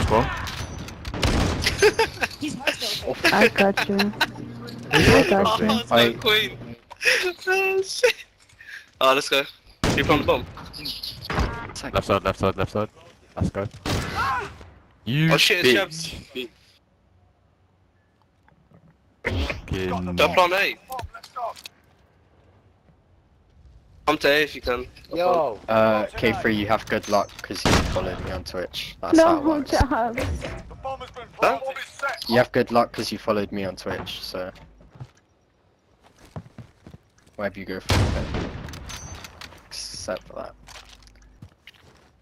bro. I got you. I got Oh, you. it's no I- queen. oh shit. Oh, let's go. You from the bomb? Left side, left side, left side. Let's go. You Oh shit, bitch. Chefs. Fucking- Jump on A. Come to A if you can. Yo. Uh, K3, you have good luck because you followed me on Twitch. That's how it No works. job. Huh? You have good luck because you followed me on Twitch, so. Wherever you go from it. Except for that.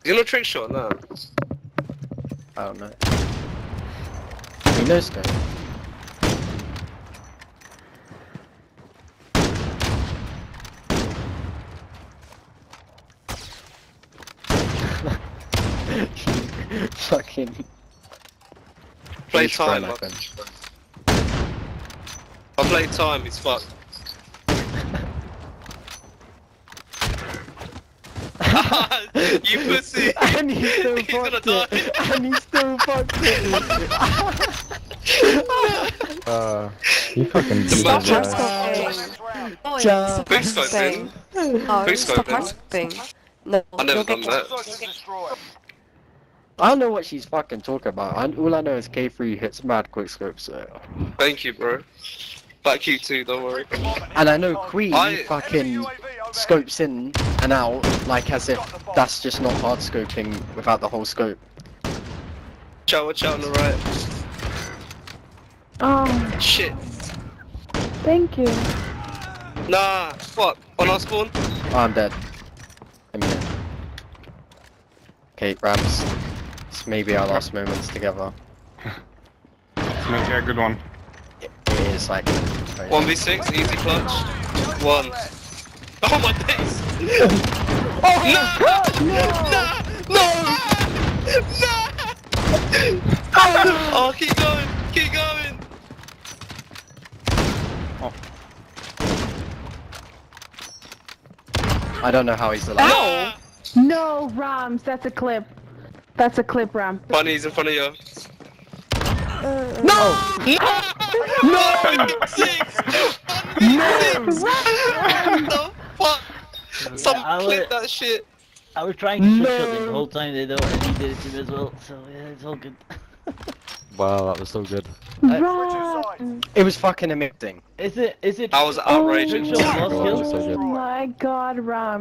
You know trick shot now. I don't know. He knows go. Fucking. Play Please throw time. I. I play time. He's fucked. you pussy. and he still He's gonna fucked die. And he still fucked it. Uh, you fucking Stop deserve it. that. Oh, Ciao. stop Quick scoping. harassing. Oh, Quick stop scoping. harassing. No, I never done get that. I don't know what she's fucking talking about. I, all I know is K3 hits mad quick scope, so. Thank you, bro. Back you too. Don't worry. And I know Queen I- fucking scopes in and out like as if that's just not hard scoping without the whole scope. Chow, watch out on the right. Oh, Shit. thank you. Nah. Fuck. On our spawn. Oh, I'm dead. I'm here. Okay, Rams. It's maybe our last moments together. Make it a good one. It is like. One v six. Easy clutch. One. Oh my days. Oh, no! No! No! No! Oh, keep going! Keep going! Oh. I don't know how he's alive. No! No, Rams, that's a clip. That's a clip, Ram. Bunny's in front of you. Uh, No! No! Six! No! Six! the fuck? Some I would- clip that shit. I was trying to No. shut it the whole time they don't and he did it to me as well, so yeah, it's all good. Wow, that was so good. Rams. It was fucking amazing. Is it is it I was outraged. Oh outrageous. Trick shot lost Wow, kill? that was so good. my god, Ram.